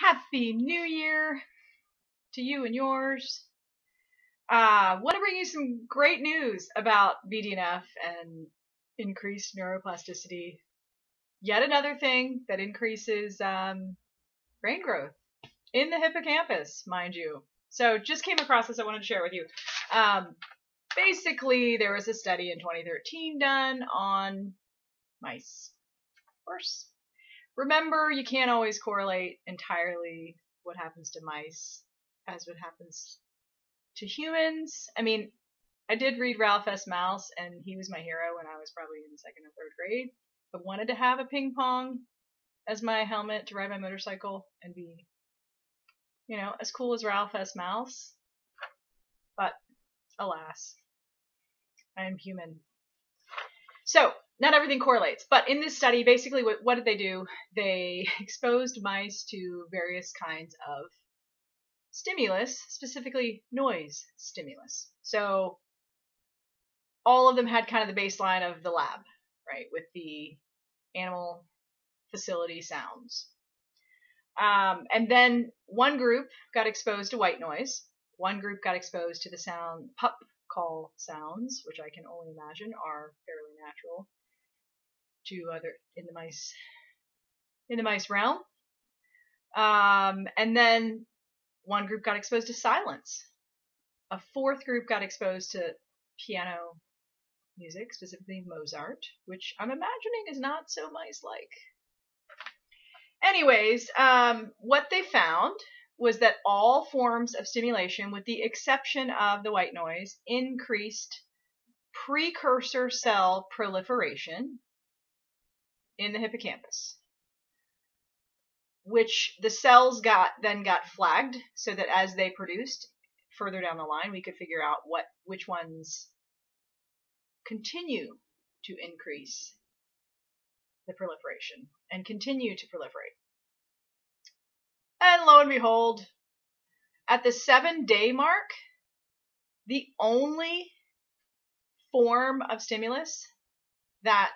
Happy New Year to you and yours. Uh, want to bring you some great news about BDNF and increased neuroplasticity. Yet another thing that increases um, brain growth in the hippocampus, mind you. So just came across this, I wanted to share with you. Um, basically, there was a study in 2013 done on mice. Of course. Remember, you can't always correlate entirely what happens to mice as what happens to humans. I mean, I did read Ralph S. Mouse, and he was my hero when I was probably in second or third grade. I wanted to have a ping pong as my helmet to ride my motorcycle and be, you know, as cool as Ralph S. Mouse. But alas, I am human. So, not everything correlates. But in this study, basically, what, what did they do? They exposed mice to various kinds of stimulus, specifically noise stimulus. So all of them had kind of the baseline of the lab, right, with the animal facility sounds. Um, and then one group got exposed to white noise. One group got exposed to the sound pup call sounds, which I can only imagine are fairly natural to other in the mice in the mice realm. Um, and then one group got exposed to silence. A fourth group got exposed to piano music, specifically Mozart, which I'm imagining is not so mice-like. Anyways, um, what they found was that all forms of stimulation, with the exception of the white noise, increased precursor cell proliferation in the hippocampus which the cells got then got flagged so that as they produced further down the line we could figure out what which ones continue to increase the proliferation and continue to proliferate. And lo and behold at the 7 day mark the only form of stimulus that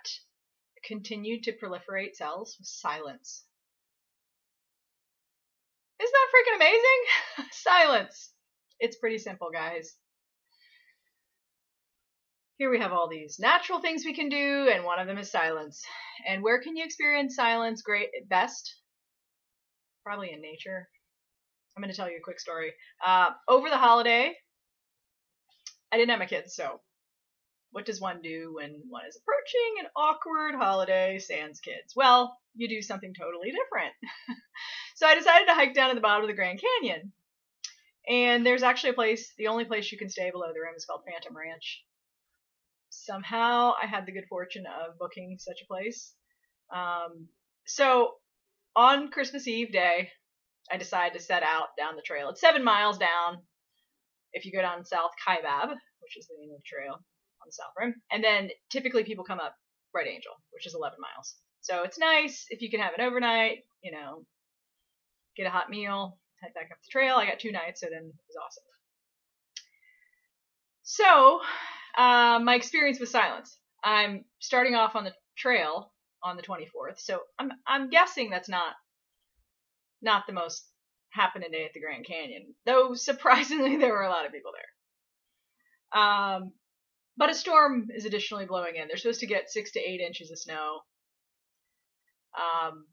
continued to proliferate cells was silence. Isn't that freaking amazing? silence. It's pretty simple, guys. Here we have all these natural things we can do, and one of them is silence. And where can you experience silence great best? Probably in nature. I'm going to tell you a quick story. Uh, over the holiday, I didn't have my kids, so what does one do when one is approaching an awkward holiday sans kids? Well, you do something totally different. so I decided to hike down to the bottom of the Grand Canyon. And there's actually a place, the only place you can stay below the rim is called Phantom Ranch. Somehow I had the good fortune of booking such a place. Um, so on Christmas Eve day, I decided to set out down the trail. It's seven miles down if you go down South Kaibab, which is the name of the trail the south rim. And then typically people come up Bright Angel, which is 11 miles. So it's nice if you can have an overnight, you know, get a hot meal, head back up the trail. I got two nights, so then it was awesome. So, uh, my experience with silence. I'm starting off on the trail on the 24th, so I'm I'm guessing that's not not the most happening day at the Grand Canyon. Though surprisingly, there were a lot of people there. Um, but a storm is additionally blowing in. They're supposed to get six to eight inches of snow. Um,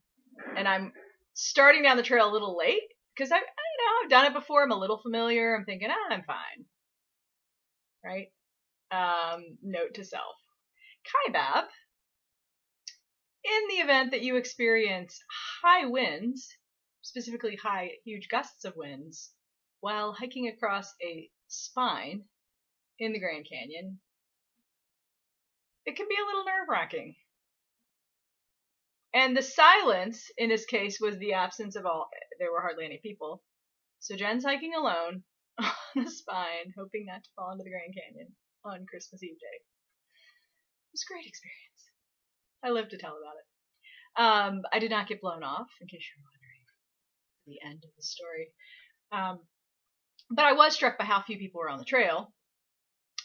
and I'm starting down the trail a little late because I, you know, I've done it before. I'm a little familiar. I'm thinking, ah, I'm fine. Right? Um, note to self. Kaibab, in the event that you experience high winds, specifically high, huge gusts of winds, while hiking across a spine in the Grand Canyon, it can be a little nerve wracking. And the silence in this case was the absence of all, there were hardly any people. So Jenn's hiking alone on a spine, hoping not to fall into the Grand Canyon on Christmas Eve day. It was a great experience. I live to tell about it. Um, I did not get blown off, in case you're wondering. The end of the story. Um, but I was struck by how few people were on the trail,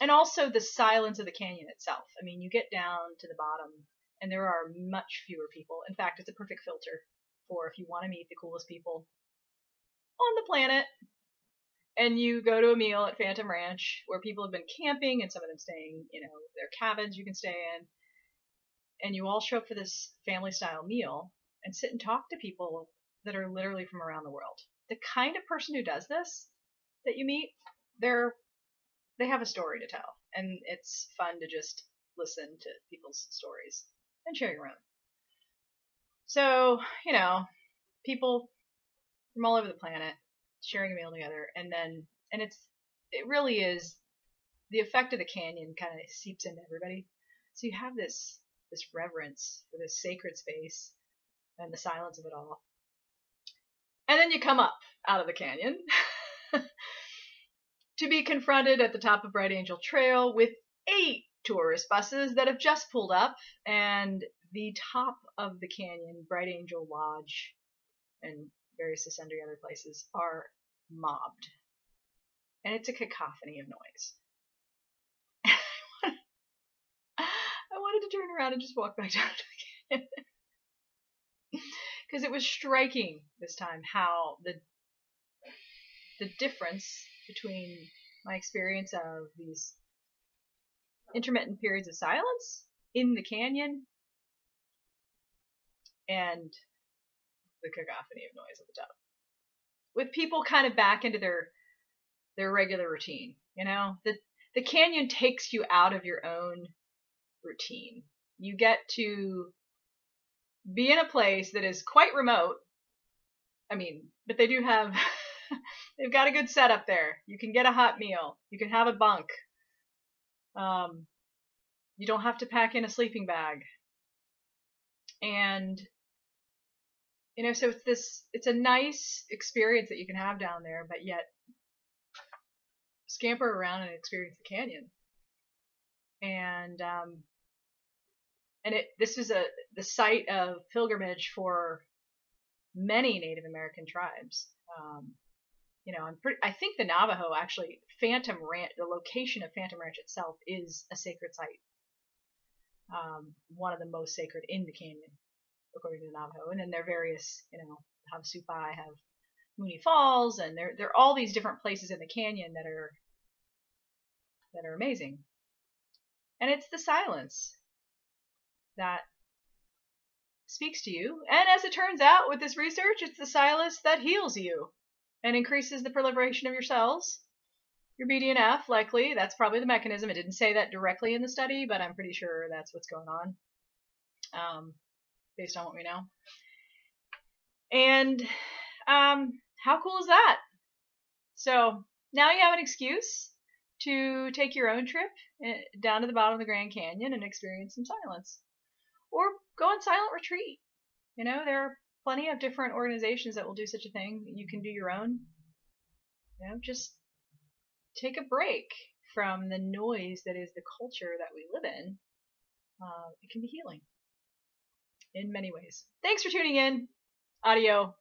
and also the silence of the canyon itself. I mean, you get down to the bottom and there are much fewer people. In fact, it's a perfect filter for if you want to meet the coolest people on the planet and you go to a meal at Phantom Ranch where people have been camping and some of them staying, you know, their cabins you can stay in. And you all show up for this family style meal and sit and talk to people that are literally from around the world. The kind of person who does this that you meet, they're they have a story to tell and it's fun to just listen to people's stories and share your own. So, you know, people from all over the planet sharing a meal together and then and it's it really is the effect of the canyon kind of seeps into everybody. So you have this this reverence for this sacred space and the silence of it all. And then you come up out of the canyon to be confronted at the top of Bright Angel Trail with eight tourist buses that have just pulled up and the top of the canyon, Bright Angel Lodge, and various sundry other places are mobbed. And it's a cacophony of noise. I wanted to turn around and just walk back down to the canyon. Because it was striking this time how the the difference between my experience of these intermittent periods of silence in the canyon and the cacophony of noise at the top. With people kind of back into their their regular routine, you know? The the canyon takes you out of your own routine. You get to be in a place that is quite remote. I mean, but they do have they've got a good setup there. You can get a hot meal. You can have a bunk. Um, you don't have to pack in a sleeping bag. And you know, so it's this it's a nice experience that you can have down there, but yet scamper around and experience the canyon. And um, and it this is a the site of pilgrimage for many Native American tribes. Um, you know, I'm pretty, I think the Navajo actually Phantom Ranch, the location of Phantom Ranch itself is a sacred site. Um, one of the most sacred in the canyon, according to the Navajo. And then there are various, you know, Havasupai have Mooney Falls, and there there are all these different places in the canyon that are that are amazing. And it's the silence that speaks to you. And as it turns out with this research, it's the silence that heals you and increases the proliferation of your cells. Your BDNF, likely, that's probably the mechanism. It didn't say that directly in the study, but I'm pretty sure that's what's going on, um, based on what we know. And um, how cool is that? So now you have an excuse to take your own trip eh, down to the bottom of the Grand Canyon and experience some silence. Or go on silent retreat. You know, there are plenty of different organizations that will do such a thing. You can do your own. You know, just take a break from the noise that is the culture that we live in. Uh, it can be healing in many ways. Thanks for tuning in. Audio.